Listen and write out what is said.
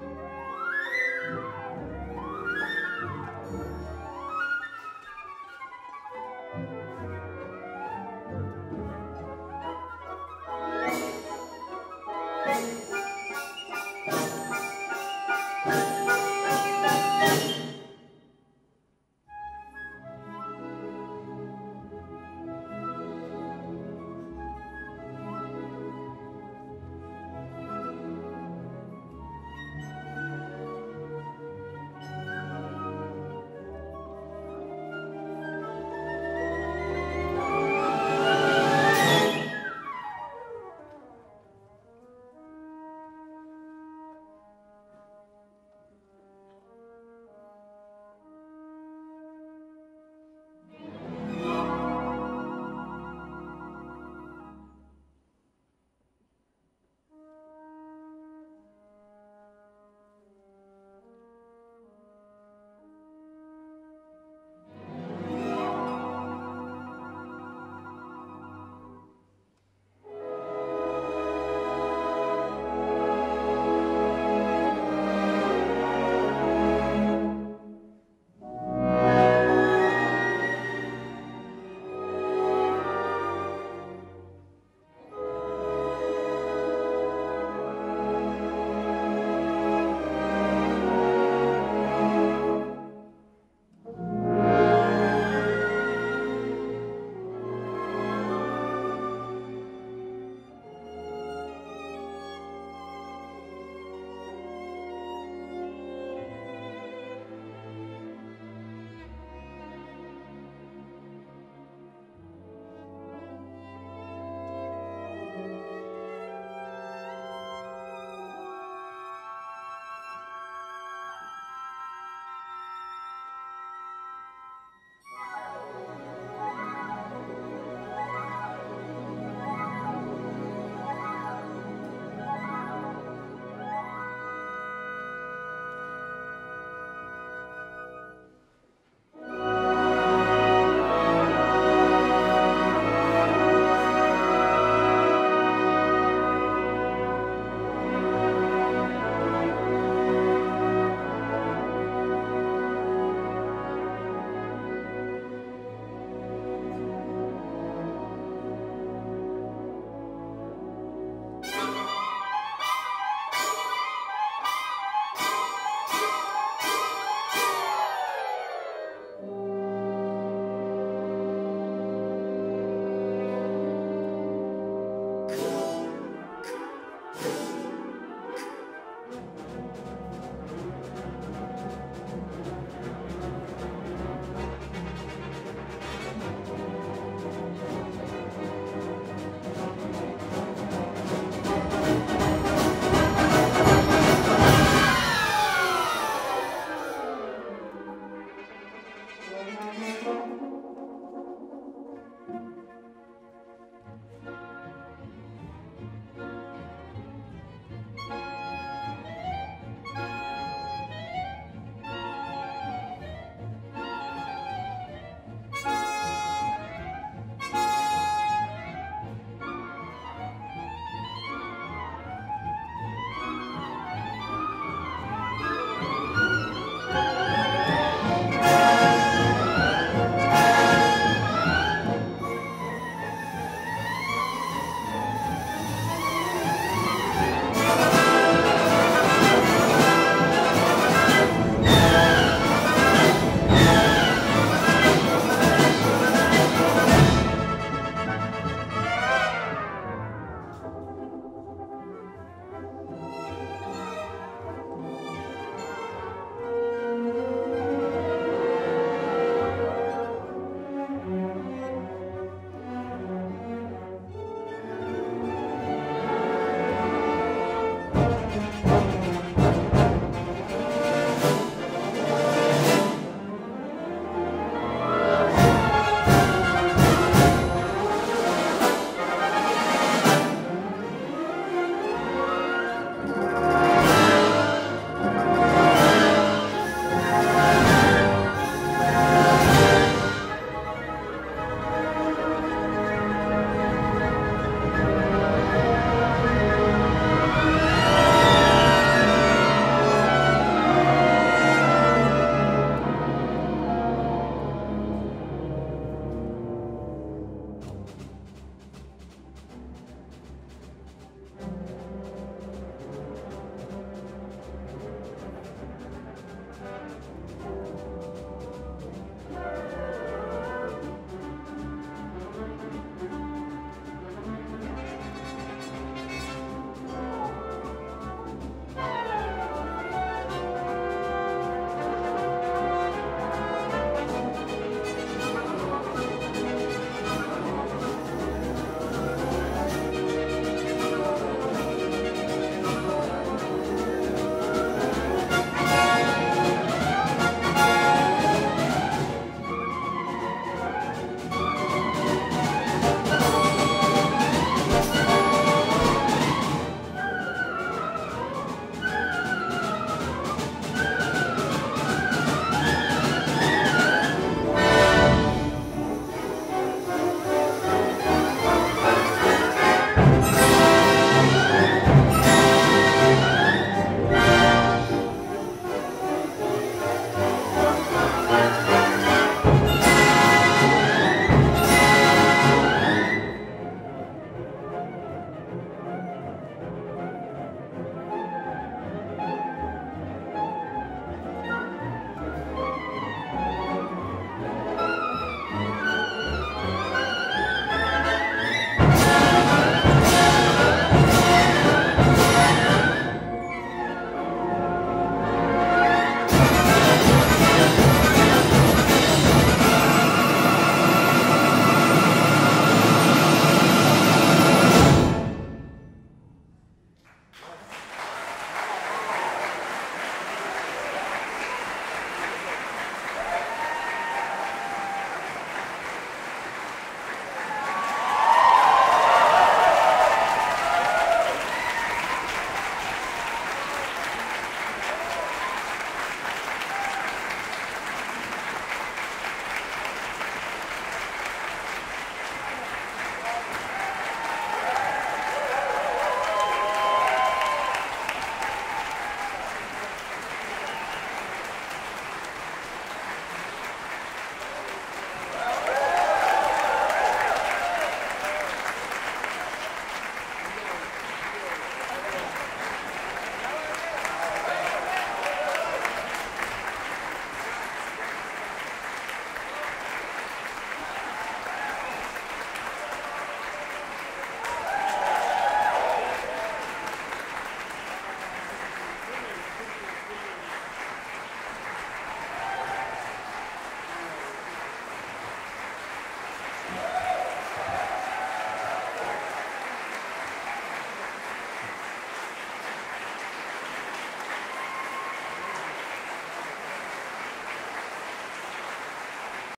Bye.